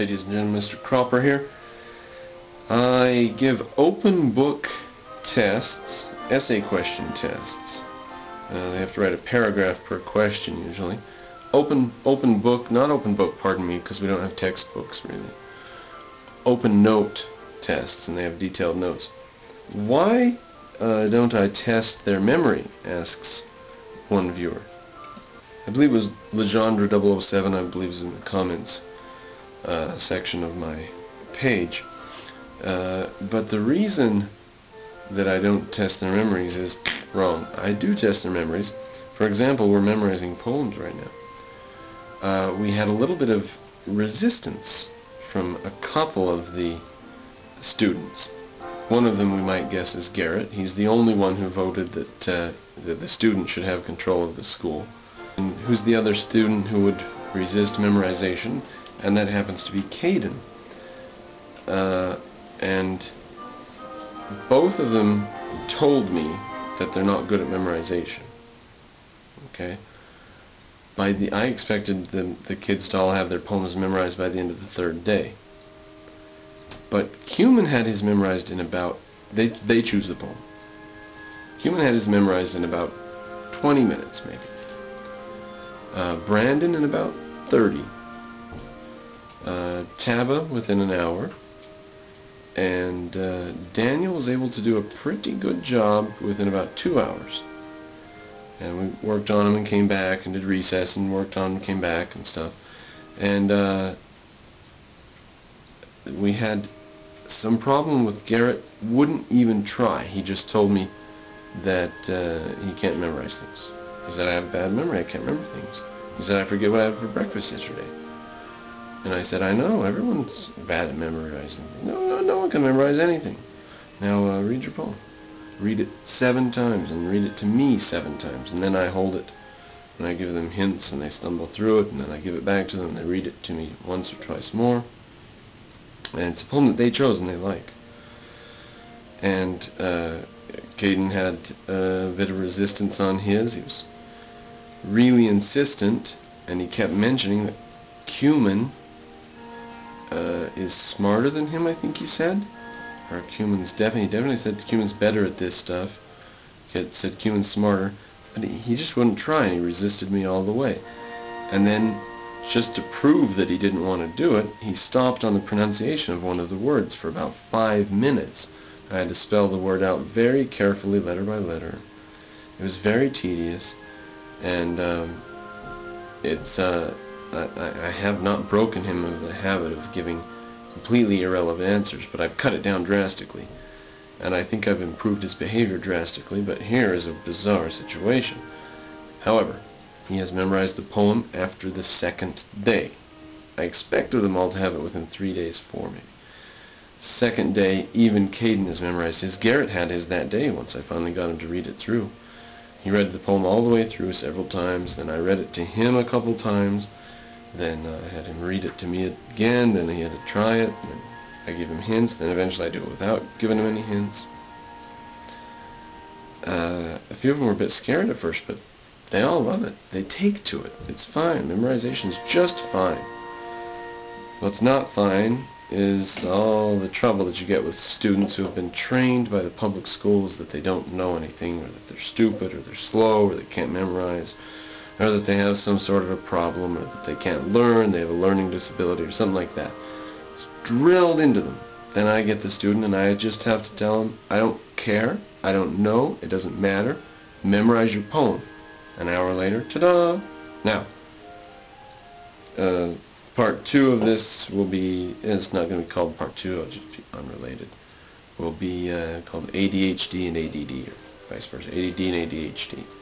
Ladies and gentlemen, Mr. Cropper here. I give open book tests, essay question tests. Uh, they have to write a paragraph per question usually. Open open book, not open book, pardon me, because we don't have textbooks really. Open note tests, and they have detailed notes. Why uh, don't I test their memory? asks one viewer. I believe it was Legendre 007, I believe is in the comments uh, section of my page. Uh, but the reason that I don't test their memories is wrong. I do test their memories. For example, we're memorizing poems right now. Uh, we had a little bit of resistance from a couple of the students. One of them we might guess is Garrett. He's the only one who voted that, uh, that the student should have control of the school. And who's the other student who would resist memorization? And that happens to be Caden. Uh, and both of them told me that they're not good at memorization. Okay? By the I expected the, the kids to all have their poems memorized by the end of the third day. But Cuman had his memorized in about, they, they choose the poem. Cuman had his memorized in about 20 minutes, maybe. Uh, Brandon in about 30. Uh, Taba within an hour. And uh, Daniel was able to do a pretty good job within about two hours. And we worked on him and came back and did recess and worked on him and came back and stuff. And uh, we had some problem with Garrett wouldn't even try. He just told me that uh, he can't memorize things. He said, I have a bad memory, I can't remember things. He said, I forget what I had for breakfast yesterday. And I said, I know, everyone's bad at memorizing. No, no, no one can memorize anything. Now uh, read your poem. Read it seven times, and read it to me seven times, and then I hold it, and I give them hints, and they stumble through it, and then I give it back to them, and they read it to me once or twice more. And it's a poem that they chose and they like. And uh, Caden had a bit of resistance on his. He was really insistent, and he kept mentioning that Cuman uh, is smarter than him, I think he said. Or Cuman's definitely, definitely said Cuman's better at this stuff. He said Cuman's smarter, but he, he just wouldn't try, and he resisted me all the way. And then just to prove that he didn't want to do it, he stopped on the pronunciation of one of the words for about five minutes. I had to spell the word out very carefully, letter by letter. It was very tedious, and um, it's uh, I, I have not broken him of the habit of giving completely irrelevant answers, but I've cut it down drastically. And I think I've improved his behavior drastically, but here is a bizarre situation. However, he has memorized the poem after the second day. I expected them all to have it within three days for me. Second day, even Caden has memorized his. Garrett had his that day once I finally got him to read it through. He read the poem all the way through several times, then I read it to him a couple times, then uh, I had him read it to me again, then he had to try it, then I gave him hints, then eventually I do it without giving him any hints. Uh, a few of them were a bit scared at first, but they all love it. They take to it. It's fine. Memorization is just fine. What's not fine is all the trouble that you get with students who have been trained by the public schools that they don't know anything, or that they're stupid, or they're slow, or they can't memorize, or that they have some sort of a problem, or that they can't learn, they have a learning disability, or something like that. It's drilled into them. Then I get the student and I just have to tell them, I don't care, I don't know, it doesn't matter, memorize your poem. An hour later, ta-da! Now, uh, part two of this will be, it's not going to be called part two, it'll just be unrelated. Will be uh, called ADHD and ADD, or vice versa, ADD and ADHD.